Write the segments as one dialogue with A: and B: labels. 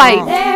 A: White.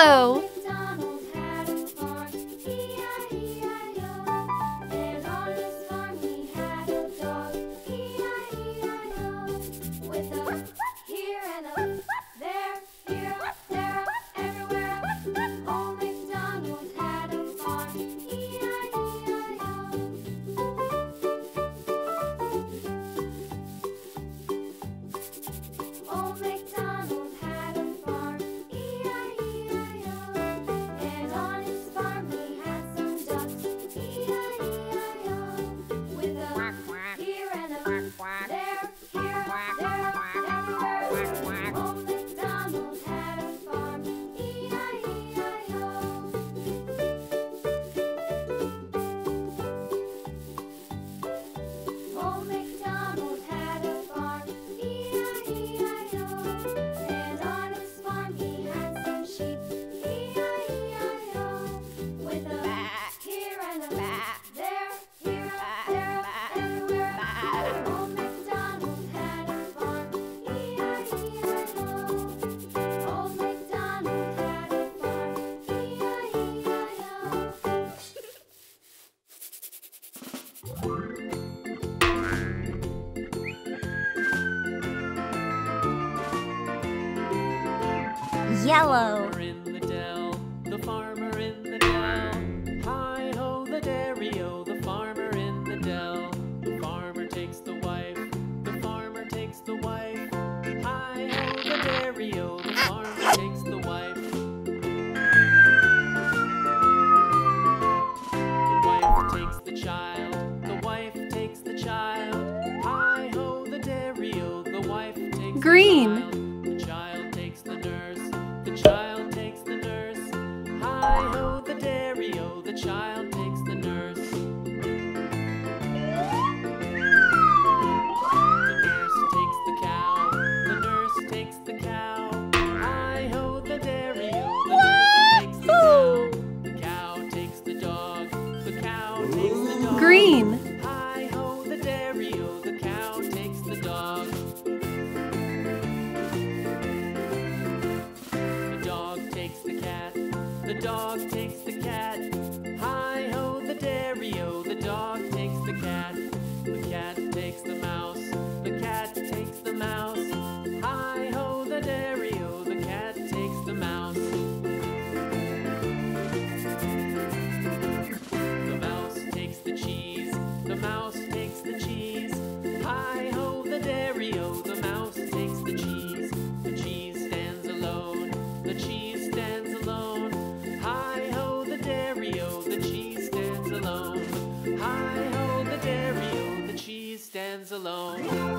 A: Yellow. Yellow. Alone.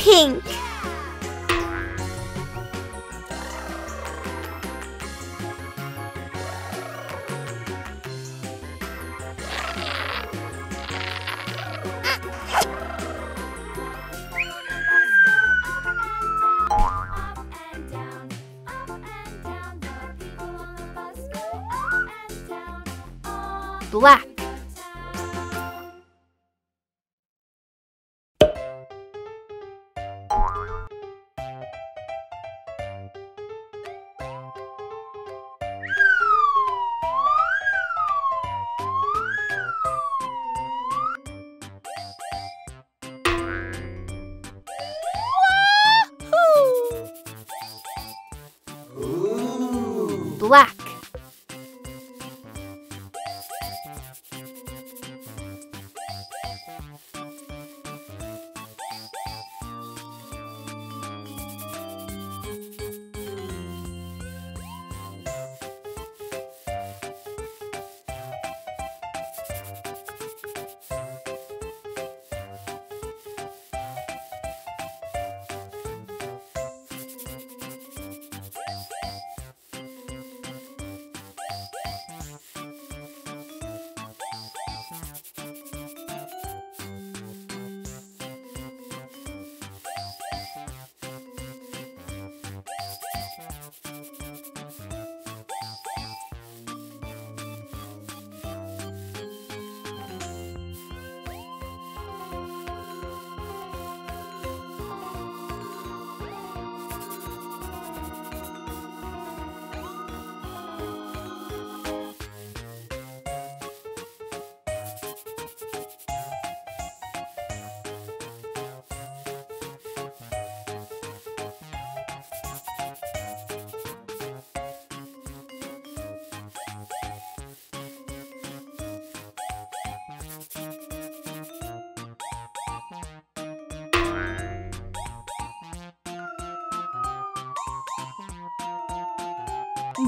B: Pink.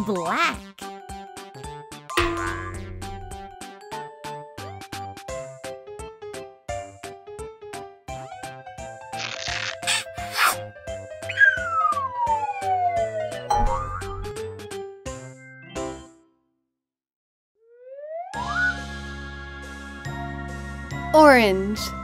B: Black.
A: Orange.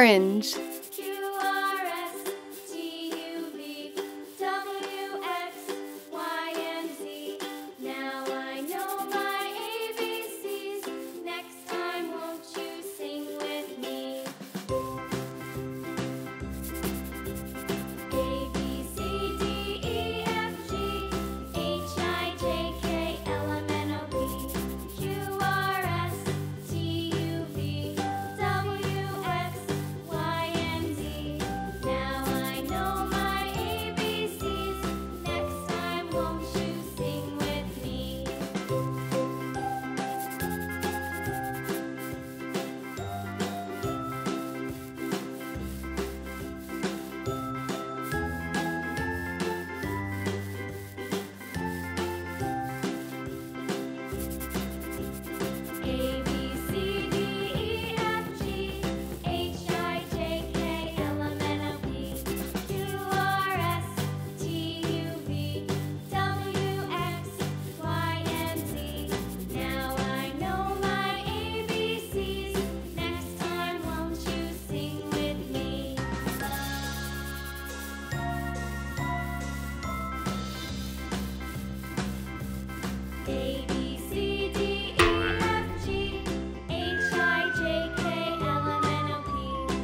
A: Orange.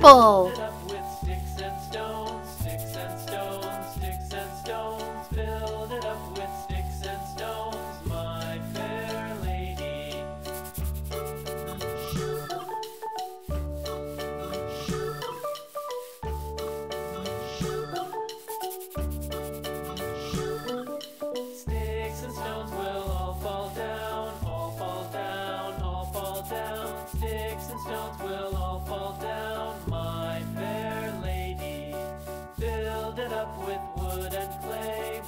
A: Purple.
C: Up with wood and clay,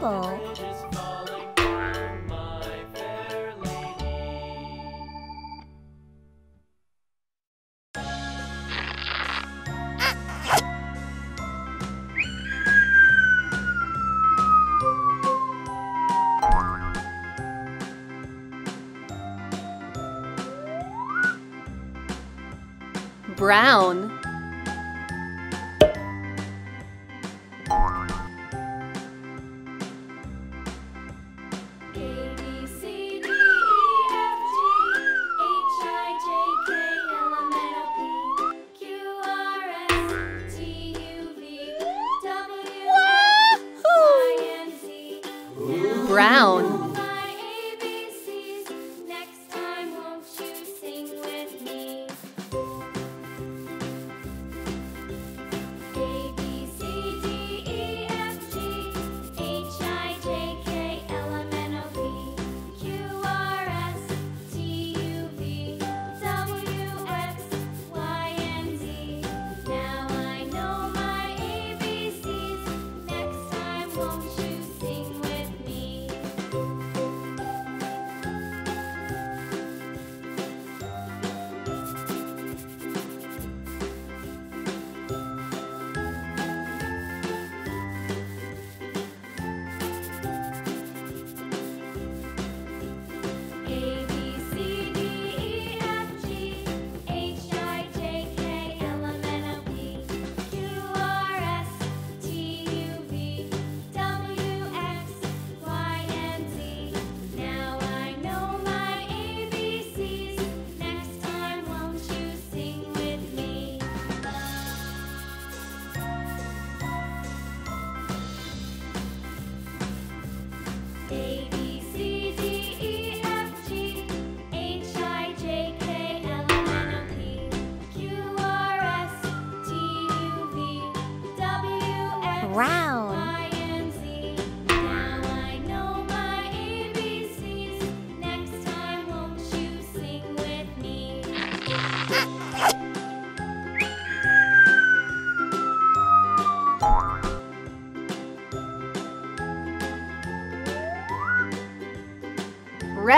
C: lady.
A: Brown.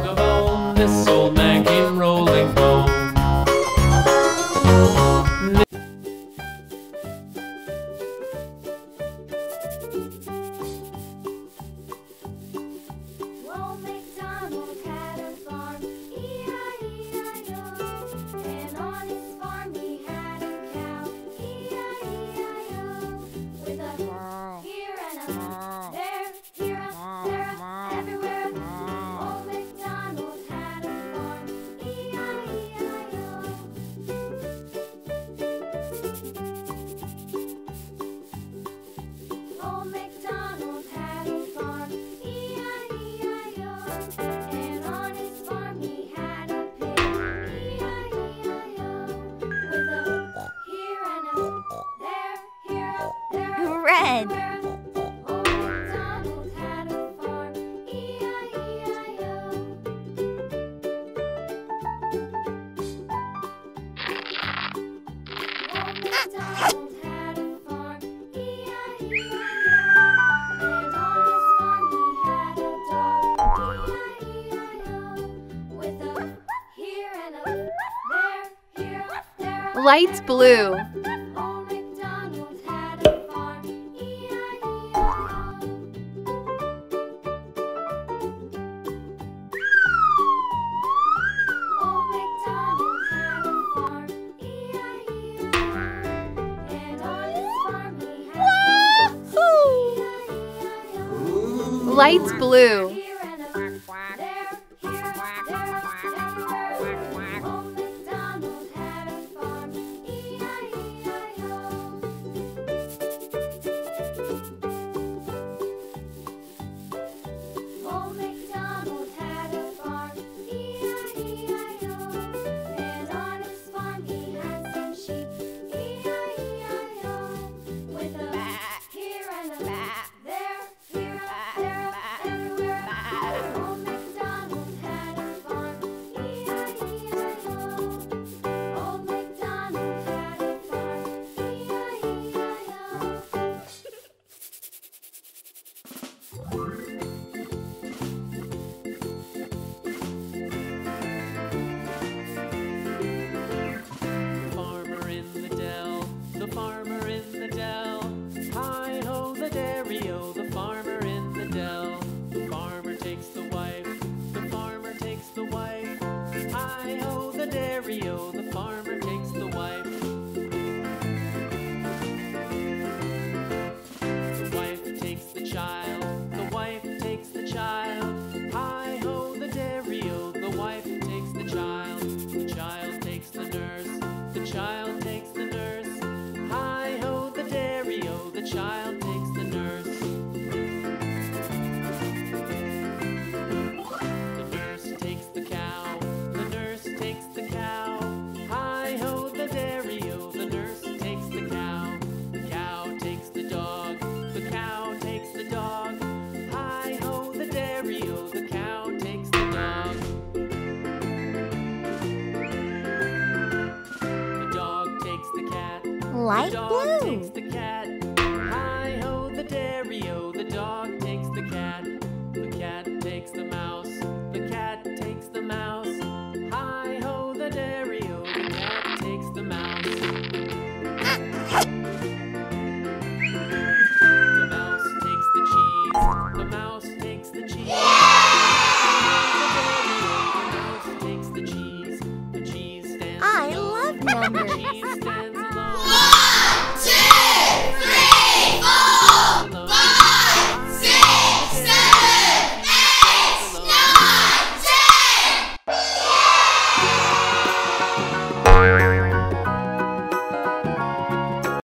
C: Bone, this old man
D: there, a
A: Light blue. Light blue.